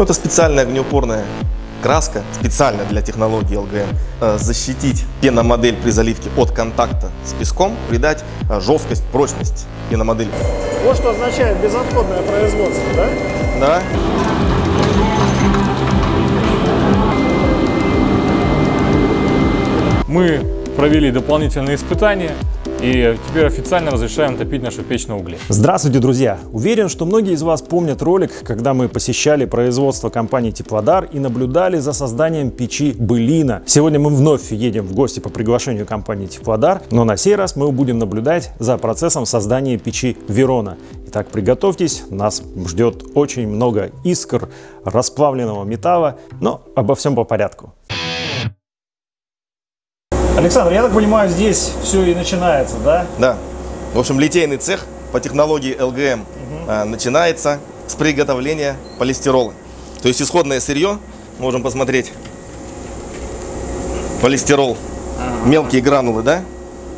Ну, это специальная огнеупорная краска, специально для технологии ЛГМ. Э, Защитить пеномодель при заливке от контакта с песком, придать э, жесткость, прочность пеномодели. Вот что означает безотходное производство, да? Да. Мы провели дополнительные испытания и теперь официально разрешаем топить нашу печь на угле. Здравствуйте, друзья! Уверен, что многие из вас помнят ролик, когда мы посещали производство компании Теплодар и наблюдали за созданием печи Былина. Сегодня мы вновь едем в гости по приглашению компании Теплодар, но на сей раз мы будем наблюдать за процессом создания печи Верона. Итак, приготовьтесь, нас ждет очень много искр, расплавленного металла, но обо всем по порядку. Александр, я так понимаю, здесь все и начинается, да? Да. В общем, литейный цех по технологии ЛГМ э, начинается с приготовления полистирола. То есть исходное сырье, можем посмотреть, полистирол, мелкие гранулы, да?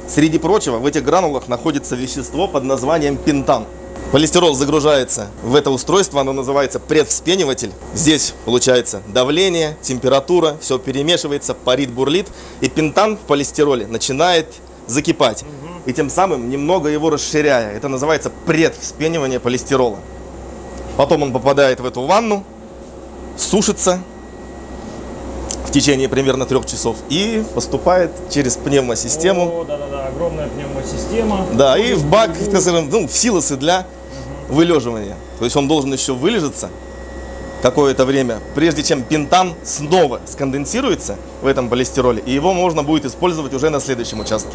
Среди прочего, в этих гранулах находится вещество под названием пентан. Полистирол загружается в это устройство, оно называется предвспениватель. Здесь получается давление, температура, все перемешивается, парит, бурлит, и пентан в полистироле начинает закипать. И тем самым немного его расширяя. Это называется предвспенивание полистирола. Потом он попадает в эту ванну, сушится в течение примерно трех часов и поступает через пневмосистему. О, да-да-да, огромная пневмосистема. Да, и в бак, ну, в силосы для вылеживания. То есть он должен еще вылежаться какое-то время, прежде чем пентан снова сконденсируется в этом полистироле, и его можно будет использовать уже на следующем участке.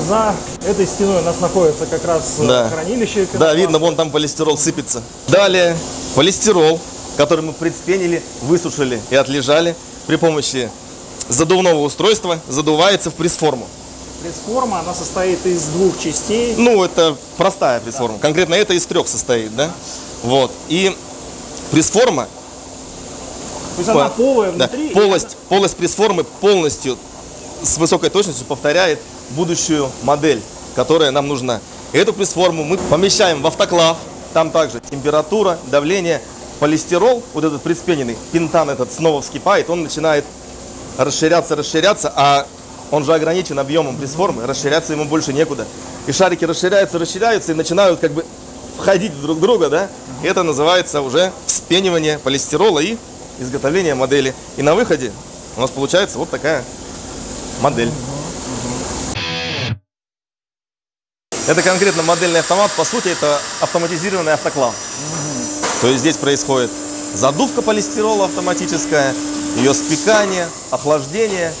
За этой стеной у нас находится как раз э, Да. хранилище. Да, пенопласта. видно, вон там полистирол сыпется. Далее полистирол, который мы предспенили, высушили и отлежали при помощи задувного устройства, задувается в пресс-форму. Пресс-форма, она состоит из двух частей. Ну, это простая пресс-форма. Конкретно это из трех состоит, да? Вот. И пресс-форма, То есть она по- полая да, внутри. и полость, полость пресс-формы полностью с высокой точностью повторяет будущую модель, которая нам нужна. И эту пресс-форму мы помещаем в автоклав. Там также температура, давление, полистирол, вот этот предспененный, пентан этот снова вскипает, он начинает расширяться, расширяться, а он же ограничен объемом пресс-формы, расширяться ему больше некуда. И шарики расширяются, расширяются и начинают как бы входить в друг друга, да? И это называется уже вспенивание полистирола и изготовление модели. И на выходе у нас получается вот такая модель. Это конкретно модельный автомат, по сути это автоматизированный автоклав. То есть здесь происходит задувка полистирола автоматическая, ее спекание, охлаждение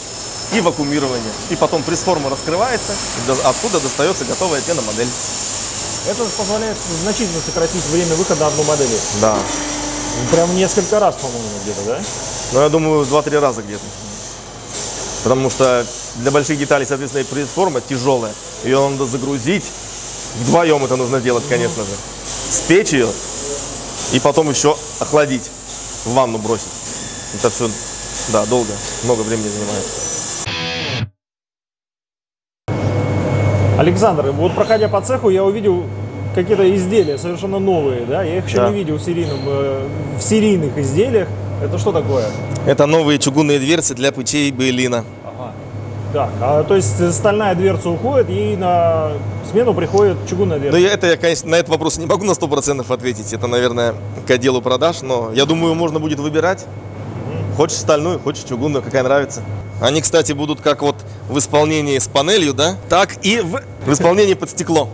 и вакуумирование. И потом пресс-форма раскрывается, оттуда достается готовая пеномодель. Это позволяет значительно сократить время выхода одной модели. Да. Прям несколько раз, по-моему, где-то, да? Ну, я думаю, в 2-3 раза где-то. Потому что для больших деталей, соответственно, и пресс-форма тяжелая. Ее надо загрузить. Вдвоем это нужно делать, конечно же. Спечь ее и потом еще охладить. В ванну бросить. Это все, да, долго, много времени занимает. Александр, вот проходя по цеху, я увидел какие-то изделия совершенно новые, да? Я их еще Да. не видел в, серийном, э, в серийных изделиях. Это что такое? Это новые чугунные дверцы для путей Бейлина. Ага. Так, а, то есть э, стальная дверца уходит, и на смену приходит чугунная Ну, дверца. я, это я, конечно, на этот вопрос не могу на 100% ответить. Это, наверное, к отделу продаж, но я думаю, можно будет выбирать. Хочешь стальную, хочешь чугунную, какая нравится. Они, кстати, будут как вот в исполнении с панелью, да, так и в, в исполнении под стекло.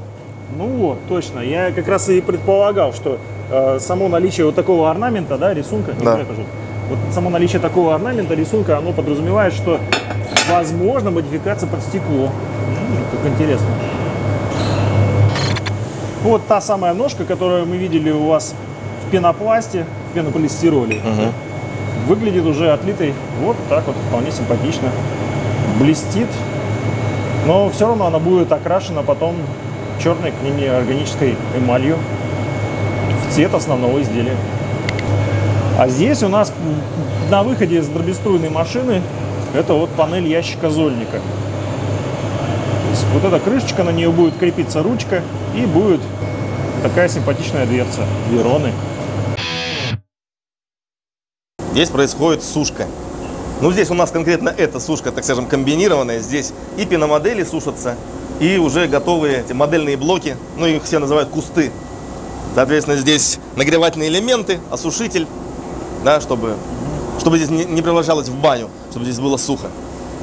Ну вот, точно. Я как раз и предполагал, что э, само наличие вот такого орнамента, да, рисунка, не Да. же, вот само наличие такого орнамента, рисунка, оно подразумевает, что возможно модификация под стекло. М, как интересно. Вот та самая ножка, которую мы видели у вас в пенопласте, в пенополистироле. Выглядит уже отлитой вот так вот, вполне симпатично. Блестит. Но все равно она будет окрашена потом черной к ней органической эмалью в цвет основного изделия. А здесь у нас на выходе из дробеструйной машины это вот панель ящика зольника. Вот эта крышечка, на нее будет крепиться ручка и будет такая симпатичная дверца Вероны. здесь происходит сушка. Ну, здесь у нас конкретно эта сушка, так скажем, комбинированная. Здесь и пиномодели сушатся, и уже готовые эти модельные блоки, ну, их все называют кусты. Соответственно, здесь нагревательные элементы, осушитель, да, чтобы, чтобы здесь не, не превращалось в баню, чтобы здесь было сухо.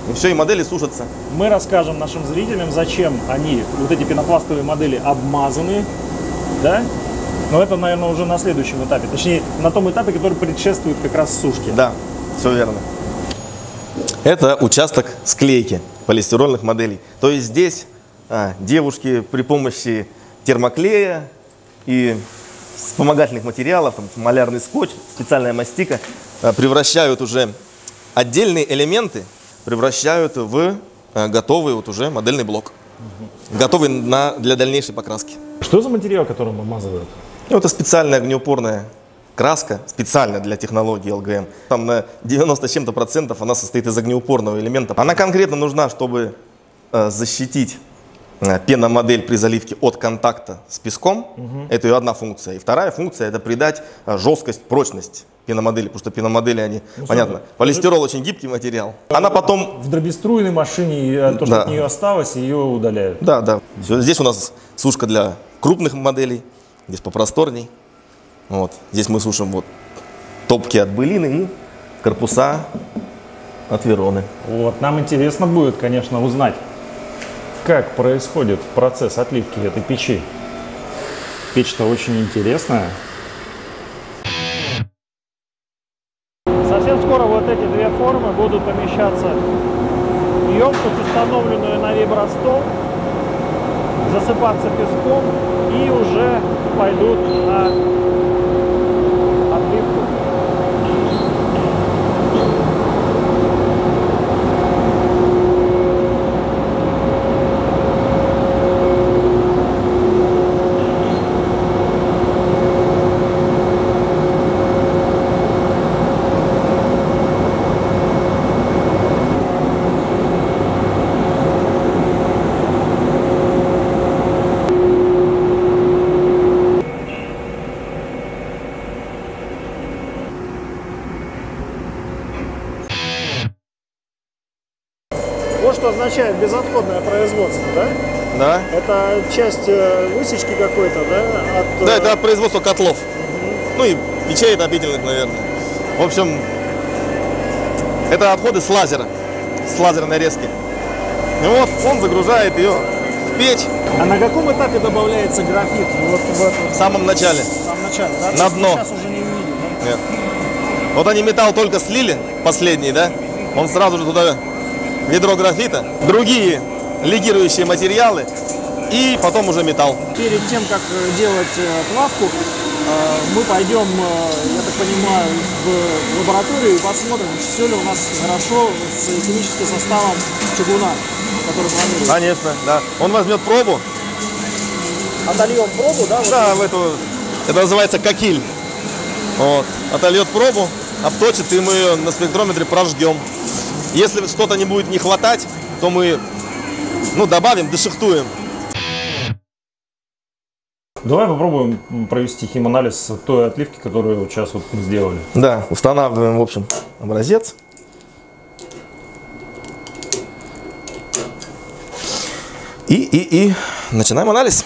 И все, и модели сушатся. Мы расскажем нашим зрителям, зачем они, вот эти пенопластовые модели, обмазаны, да? Но это, наверное, уже на следующем этапе. Точнее, на том этапе, который предшествует как раз сушке. Да, все верно. Это участок склейки полистирольных моделей. То есть здесь а, девушки при помощи термоклея и вспомогательных материалов, там, малярный скотч, специальная мастика, а, превращают уже отдельные элементы, превращают в а, готовый вот уже модельный блок. Готовый на, для дальнейшей покраски. Что за материал, которым обмазывают? Ну, это специальная огнеупорная краска, специально для технологии ЛГМ. Там на 90 с чем-то процентов она состоит из огнеупорного элемента. Она конкретно нужна, чтобы э, защитить э, пеномодель при заливке от контакта с песком. Это ее одна функция. И вторая функция это придать э, жесткость, прочность пеномодели, потому что пеномодели, они, понятно, смотри, полистирол очень гибкий материал. Она потом В дробеструйной машине то, что Да. от нее осталось, ее удаляют. Да, да. Здесь у нас сушка для крупных моделей, здесь попросторней. Вот. Здесь мы сушим вот топки от былины и корпуса от Вероны. Вот, нам интересно будет, конечно, узнать, как происходит процесс отливки этой печи. Печь-то очень интересная. Совсем скоро вот эти две формы будут помещаться в емкость, установленную на вибростол, засыпаться песком и уже пойдут на отливку. Вот что означает безотходное производство, да? Да? Это часть э, высечки какой-то, да? От, Да, э, это от производства котлов. Ну и печей отопительных, наверное. В общем, это отходы с лазера, с лазерной резки. И вот он загружает ее в печь А на каком этапе добавляется графит? Вот в, этом- в самом начале. в самом начале, да? На дно. Сейчас уже не увидим, да? Нет. Вот они металл только слили, последний, да? Он сразу же туда ведро графита, другие легирующие материалы и потом уже металл. Перед тем, как э, делать э, плавку, э, мы пойдем, я так понимаю, в лабораторию и посмотрим, все ли у нас хорошо с химическим составом чугуна, который планируется. Конечно, да. Он возьмет пробу, Отольем пробу, да? вот да, в эту, это называется кокиль. Вот. Отольет пробу, обточит, и мы ее на спектрометре прожгем. Если что-то не будет не хватать, то мы ну, добавим, дешихтуем. Давай попробуем провести химанализ той отливки, которую вот сейчас вот мы сделали. Да, устанавливаем, в общем, образец. И, и, и начинаем анализ.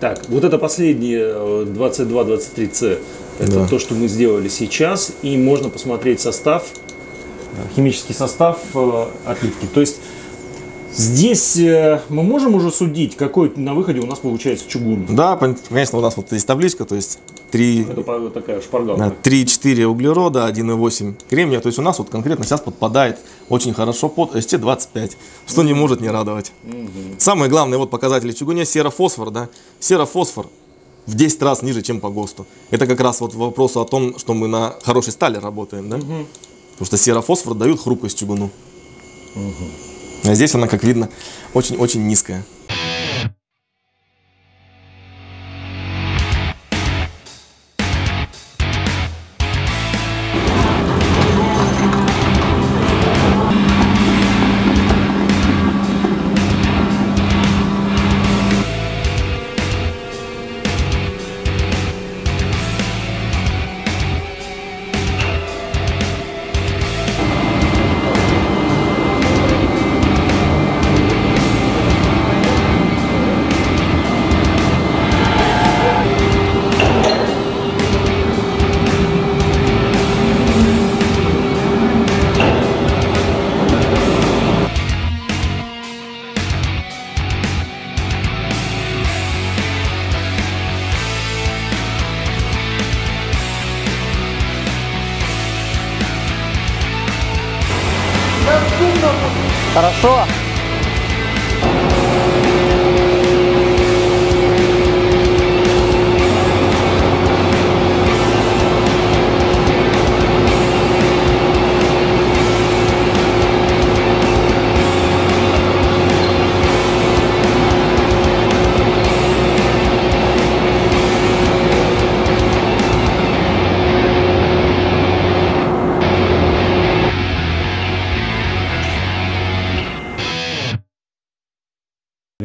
Так, вот это последние э, 22-23C. Это Да. то, что мы сделали сейчас. И можно посмотреть состав, э, химический состав э, отливки. То есть здесь э, мы можем уже судить, какой на выходе у нас получается чугун. Да, конечно, у нас вот здесь табличка, то есть 3, Это такая шпаргалка. 3,4 углерода, 1,8 кремния. То есть у нас вот конкретно сейчас подпадает очень хорошо под ST25, что не может не радовать. Самое главное вот показатели в чугуне серофосфор, да, серофосфор в 10 раз ниже, чем по ГОСТу. Это как раз вот вопрос о том, что мы на хорошей стали работаем, да? Потому что серофосфор дают хрупкость чугуну. А здесь она, как видно, очень-очень низкая. Хорошо?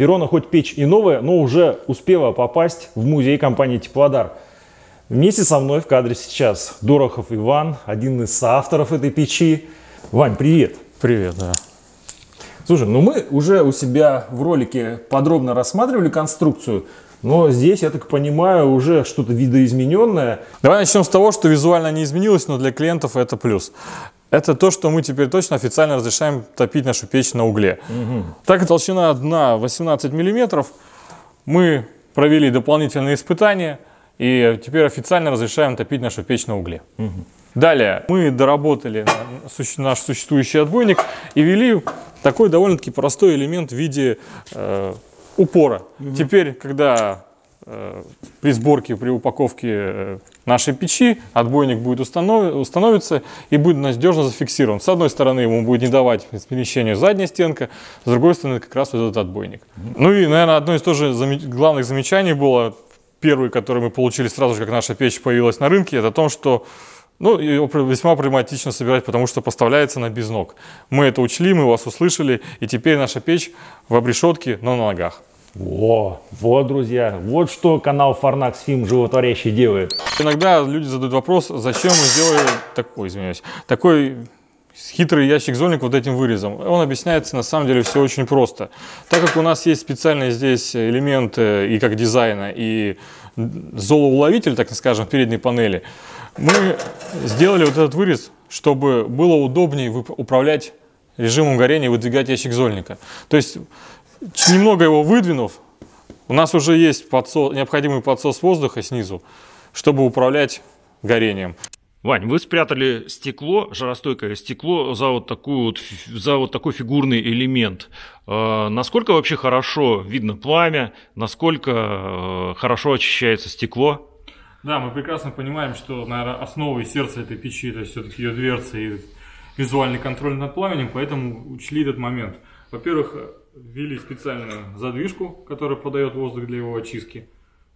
Верона хоть печь и новая, но уже успела попасть в музей компании Теплодар. Вместе со мной в кадре сейчас Дорохов Иван, один из авторов этой печи. Вань, привет! Привет, да. Слушай, ну мы уже у себя в ролике подробно рассматривали конструкцию, но здесь, я так понимаю, уже что-то видоизмененное. Давай начнем с того, что визуально не изменилось, но для клиентов это плюс. Это то, что мы теперь точно официально разрешаем топить нашу печь на угле. Угу. Так как толщина дна 18 миллиметров, мы провели дополнительные испытания и теперь официально разрешаем топить нашу печь на угле. Угу. Далее мы доработали наш существующий отбойник и ввели такой довольно-таки простой элемент в виде э, упора. Угу. Теперь, когда при сборке, при упаковке э, нашей печи отбойник будет установ... установиться и будет надежно зафиксирован. С одной стороны ему будет не давать смещению задняя стенка, с другой стороны как раз вот этот отбойник. Ну и, наверное, одно из тоже зам... главных замечаний было, первый, который мы получили сразу же, как наша печь появилась на рынке, это о том, что ну, его весьма проблематично собирать, потому что поставляется на без ног. Мы это учли, мы вас услышали, и теперь наша печь в обрешетке, но на ногах. О, вот, друзья, вот что канал Фарнакс Фильм животворящий делает. Иногда люди задают вопрос, зачем мы сделали такой, извиняюсь, такой хитрый ящик зольник вот этим вырезом. Он объясняется на самом деле все очень просто. Так как у нас есть специальные здесь элементы и как дизайна, и золоуловитель, так скажем, в передней панели, мы сделали вот этот вырез, чтобы было удобнее управлять режимом горения и выдвигать ящик зольника. То есть немного его выдвинув, у нас уже есть подсос, необходимый подсос воздуха снизу, чтобы управлять горением. Вань, вы спрятали стекло, жаростойкое стекло, за вот, такую вот, за вот такой фигурный элемент. Э, насколько вообще хорошо видно пламя, насколько э, хорошо очищается стекло? Да, мы прекрасно понимаем, что, наверное, основой и сердце этой печи это все-таки ее дверца и визуальный контроль над пламенем, поэтому учли этот момент. Во-первых, ввели специальную задвижку, которая подает воздух для его очистки.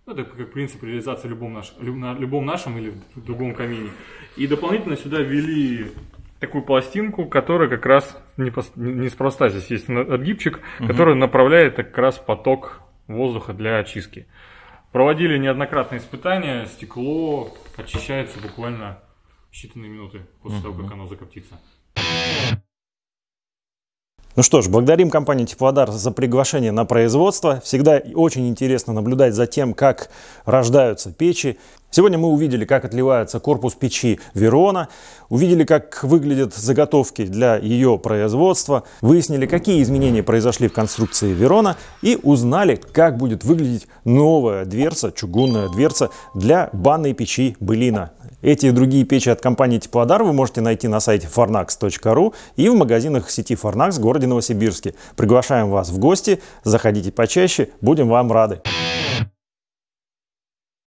Ну, это как принцип реализации в любом, наш, на любом нашем или в другом камине. И дополнительно сюда ввели такую пластинку, которая как раз неспроста здесь есть отгибчик, угу. который направляет как раз поток воздуха для очистки. Проводили неоднократные испытания, стекло очищается буквально считанные минуты после угу. того, как оно закоптится. Ну что ж, благодарим компанию Теплодар за приглашение на производство. Всегда очень интересно наблюдать за тем, как рождаются печи. Сегодня мы увидели, как отливается корпус печи Верона, увидели, как выглядят заготовки для ее производства, выяснили, какие изменения произошли в конструкции Верона и узнали, как будет выглядеть новая дверца, чугунная дверца для банной печи Былина. Эти и другие печи от компании Теплодар вы можете найти на сайте farnax.ru и в магазинах сети Farnax в городе Новосибирске. Приглашаем вас в гости, заходите почаще, будем вам рады.